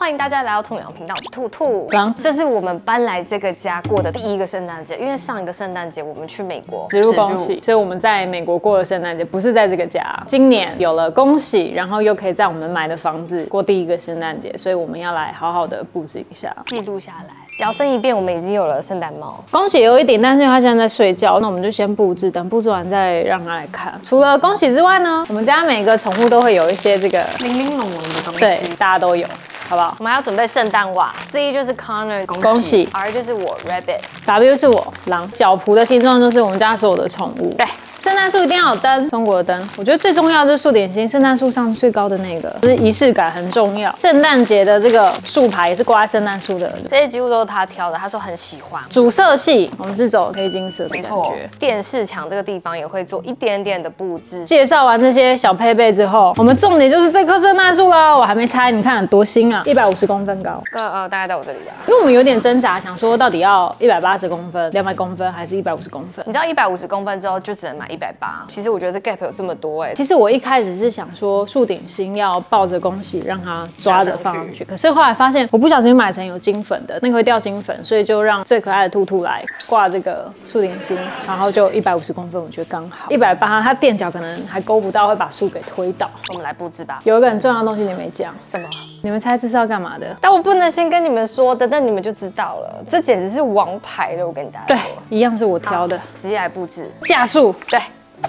欢迎大家来到痛痒频道，我是兔兔狼。这是我们搬来这个家过的第一个圣诞节，因为上一个圣诞节我们去美国植入恭喜，所以我们在美国过了圣诞节，不是在这个家。今年有了恭喜，然后又可以在我们买的房子过第一个圣诞节，所以我们要来好好的布置一下。记录下来。摇身一变，我们已经有了圣诞帽。恭喜有一点，但是他现在在睡觉，那我们就先布置，等布置完再让他来看。除了恭喜之外呢，我们家每个宠物都会有一些这个零零珑珑的东西。对，大家都有，好不好我们还要准备圣诞袜，C 就是 Connor 恭喜，R 就是我 Rabbit。？W 是我狼，脚蹼的形状就是我们家所有的宠物。对。圣诞树一定要有灯，中国的灯。我觉得最重要就是树点心，圣诞树上最高的那个，就是仪式感很重要。圣诞节的这个树牌也是挂在圣诞树的，这些几乎都是他挑的，他说很喜欢。主色系我们是走黑金色的感觉。，电视墙这个地方也会做一点点的布置。介绍完这些小配备之后，我们重点就是这棵圣诞树啦。我还没拆，你看多新啊，一百五十公分高。个呃，大概在我这里吧。因为我们有点挣扎，想说到底要一百八十公分、两百公分，还是一百五十公分你？知道一百五十公分之后就只能买一百八，其实我觉得这 gap 有这么多哎、其实我一开始是想说树顶心要抱着恭喜让它抓着放上去，可是后来发现我不小心买成有金粉的，那个会掉金粉，所以就让最可爱的兔兔来挂这个树顶心，然后就一百五十公分，我觉得刚好。一百八，它垫脚可能还勾不到，会把树给推倒。我们来布置吧。有一个很重要的东西你没讲，什么？你们猜这是要干嘛的？但我不能先跟你们说的，但你们就知道了。这简直是王牌了，我跟大家对。，一样是我挑的直接来布置。架树。对，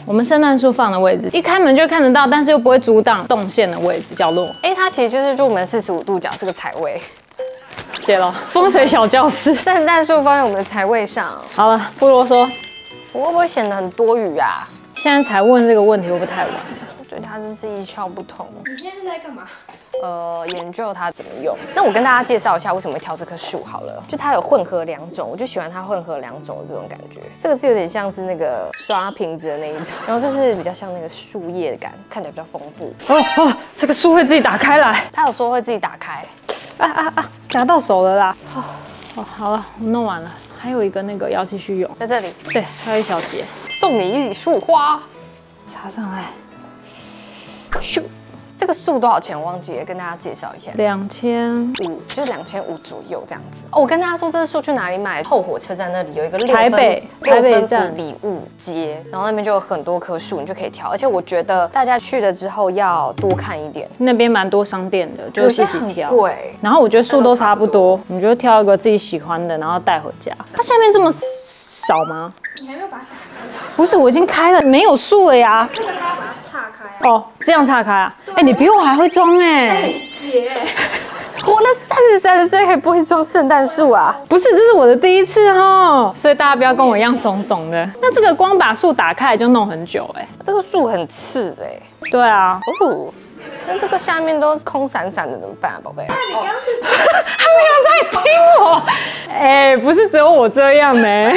我们圣诞树放的位置，一开门就看得到，但是又不会阻挡动线的位置角落。哎、它其实就是入门四十五度角，是个财位。谢了，风水小教室。圣诞树放在我们的财位上，好了，不啰嗦。我会不会显得很多余啊？现在才问这个问题，会不会太晚了？我对它真是一窍不通。你现在是在干嘛？呃，研究它怎么用。那我跟大家介绍一下为什么会挑这棵树好了，就它有混合两种，我就喜欢它混合两种的这种感觉。这个是有点像是那个刷瓶子的那一种，然后这是比较像那个树叶感，看起来比较丰富。哦哦，这个树会自己打开来。它有说会自己打开，啊啊啊！拿到手了啦。哦哦，好了，我弄完了。还有一个那个要继续用。在这里对，还有一小节，送你一束花。插上来。咻，这个树多少钱？我忘记了，跟大家介绍一下。两千。五就是两千五左右这样子哦。我跟大家说，这个树去哪里买？后火车站那里有一个六分台北六分台北站埔礼物街，然后那边就有很多棵树，你就可以挑。而且我觉得大家去了之后要多看一点，那边蛮多商店的，就有些很自己挑。贵。然后我觉得树都差不多，你就挑一个自己喜欢的，然后带回家。它下面这么少吗？你还没有把它打开，不是，我已经开了，没有树了呀。这个它要把它岔开啊。哦，这样岔开啊？哎、你比我还会装哎、姐，活了三十三岁还不会装圣诞树啊？不是，这是我的第一次哦，所以大家不要跟我一样怂怂的。那这个光把树打开来就弄很久哎、这个树很刺哎、对啊，哦，那这个下面都空散散的怎么办啊，宝贝？他没有在听我。哎、不是只有我这样呢、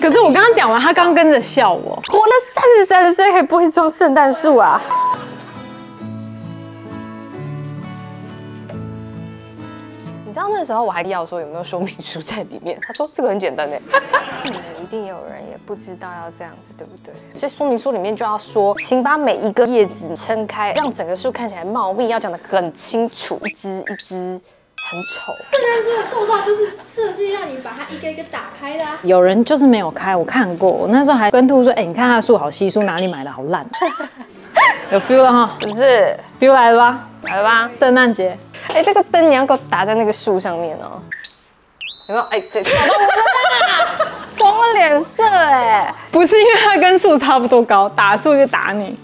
可是我刚刚讲完，他刚跟着笑我。活了三十三岁还不会装圣诞树啊？你知道那时候我还要说有没有说明书在里面，他说这个很简单哎。定有人也不知道要这样子，对不对？所以说明书里面就要说，请把每一个叶子撑开，让整个树看起来茂密，要讲得很清楚，一只一只很丑。圣诞树的构造就是设计让你把它一个一个打开的啊。有人就是没有开，我看过，我那时候还跟兔说，哎、你看他的树好稀疏，哪里买的好烂，有 feel 了哈是不是？，feel 来了吧？来了吧？圣诞节，哎、这个灯你要给我打在那个树上面哦，有没有？哎、对，找 到我了啦，光我脸色哎。不是因为它跟树差不多高，打树就打你，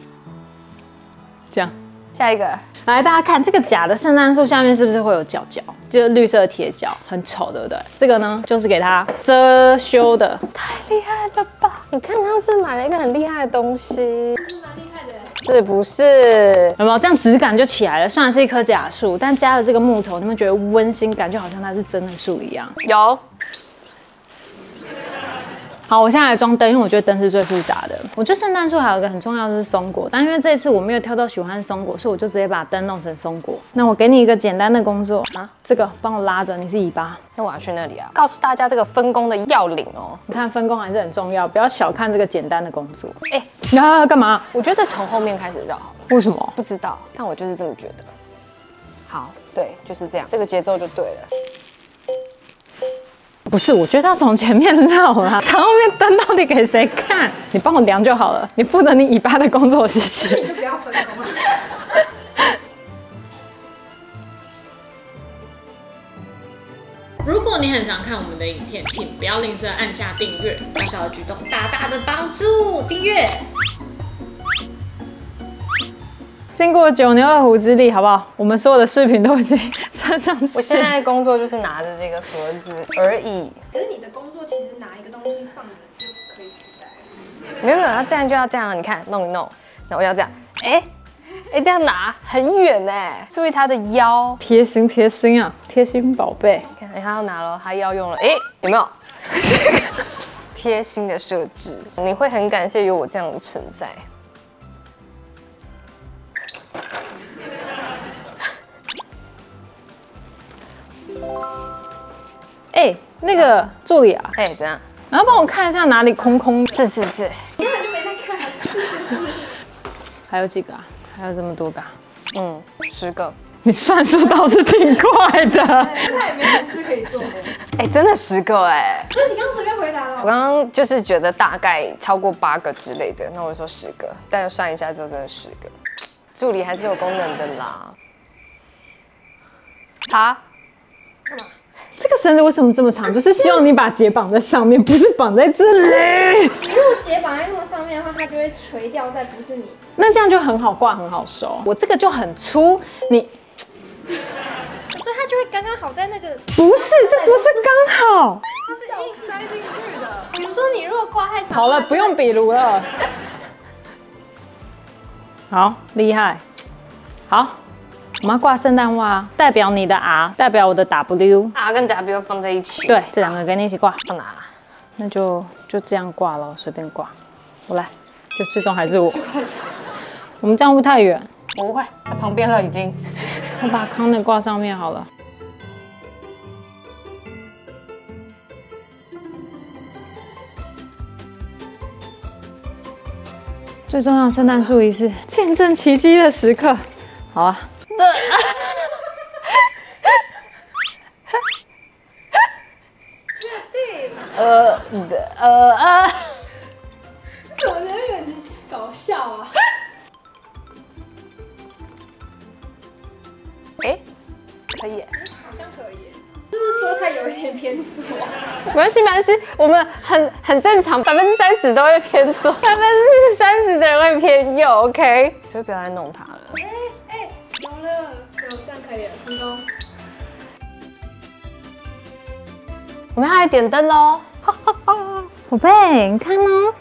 这样。下一个，来，大家看这个假的圣诞树下面是不是会有角角？就是绿色的铁角，很丑，对不对？这个呢，就是给它遮羞的。太厉害了吧？你看他是不是买了一个很厉害的东西，是不是？有没有这样质感就起来了？虽然是一棵假树，但加了这个木头，你们觉得温馨感，就好像它是真的树一样。有，好，我现在来装灯，因为我觉得灯是最复杂的。我觉得圣诞树还有一个很重要的是松果，但因为这一次我没有挑到喜欢的松果，所以我就直接把灯弄成松果。那我给你一个简单的工作啊，这个帮我拉着，你是尾巴。那我要去那里啊，告诉大家这个分工的要领哦。你看分工还是很重要，不要小看这个简单的工作。哎、你要干嘛？我觉得从后面开始绕为什么？不知道，但我就是这么觉得。好，对，就是这样，这个节奏就对了。不是，我觉得要从前面绕啦，从后面灯到底给谁看？你帮我量就好了，你负责你尾巴的工作，谢谢。你就不要分工了。如果你很想看我们的影片，请不要吝啬按下订阅，小小的举动大大的帮助。订阅。经过九牛二虎之力，好不好？我们所有的饰品都已经穿上我现。在的工作就是拿着这个盒子而已。可是你的工作其实拿一个东西放着就可以取代了。没有没有，要这样就要这样，你看弄一弄，然后要这样，哎哎这样拿很远哎，注意他的腰，贴心贴心啊，贴心宝贝。看哎他要拿了，他要用了，哎有没有？贴心的设置，你会很感谢有我这样的存在。哎、那个助理啊，哎，怎样？然后帮我看一下哪里空空，是是是，根本就没在看，是是是。还有几个啊？还有这么多个、啊？嗯，十个，你算数倒是挺快的。他也没什么事可以做的。哎，真的十个哎。所以你刚刚随便回答了。我刚刚就是觉得大概超过八个之类的，那我就说十个，但算一下之后真的十个。助理还是有功能的啦。他这个绳子为什么这么长？就是希望你把结绑在上面，不是绑在这里。你如果结绑在那么上面的话，它就会垂掉在不是你。那这样就很好挂，很好收。我这个就很粗，你所以它就会刚刚好在那个，不是，这不是刚好。它是硬塞进去的。比如说你如果挂太长，好了，不用比如了。好，厉害。好，我们要挂圣诞袜，代表你的 R，代表我的 W。R 跟 W 放在一起，对，这两个跟你一起挂，放哪？那就就这样挂咯，随便挂。我来，就最终还是我。我们这样会太远？我不会，在旁边了已经。我把康的挂上面好了。最重要的圣诞树仪式，见证奇迹的时刻。好啊，呃的呃呃，怎么有点搞笑啊？哎，可以，好像可以。就是说他有一点偏左。没关系没关系，我们很很正常，百分之三十都会偏左，百分之三十的人会偏右，OK？就不要再弄他了。哎哎，有了，有这样可以了，成功。我们要来点灯喽，宝贝，你看哦。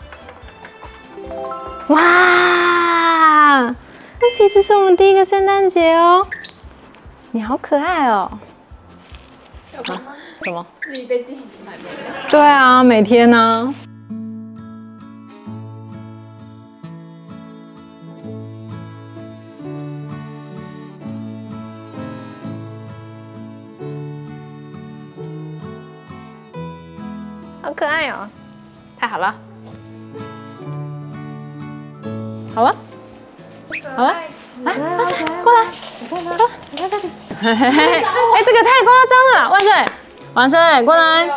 哇，那其实是我们第一个圣诞节哦。你好可爱哦。啊？什么？自己被自己喜欢的。对啊，每天呢、好好了，好了来，万岁，过来。你看它，你看这里，哎、这个太夸张了，万岁，万岁，过来，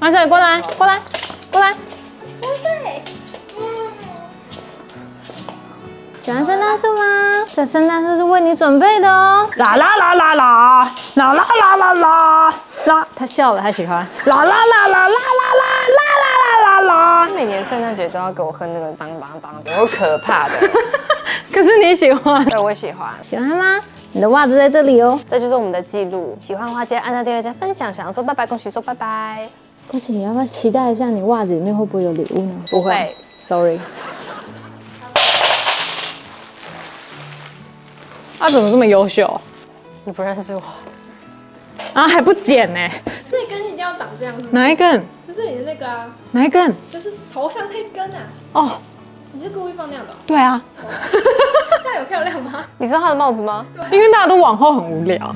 万岁，过来，过来，过来。万岁！喜欢圣诞树吗？这圣诞树是为你准备的哦。啦啦啦啦啦，啦啦啦啦啦啦，他笑了，他喜欢。啦啦啦啦啦啦啦啦啦啦啦啦。每年圣诞节都要给我喝那个当当当，有可怕的。可是你喜欢？对，我喜欢。喜欢吗？你的袜子在这里哦。这就是我们的记录。喜欢的话，记得按赞、订阅、加分享。想要说拜拜，恭喜说拜拜。恭喜你，要不要期待一下你袜子里面会不会有礼物呢？不会，sorry。他、怎么这么优秀你不认识我，啊？还不剪呢？那根一定要长这样子，哪一根？就是你的那个啊，哪一根？就是头上那根啊。哦，你是故意放那样的哦？对啊，这样有漂亮吗？你知道他的帽子吗？因为大家都往后很无聊。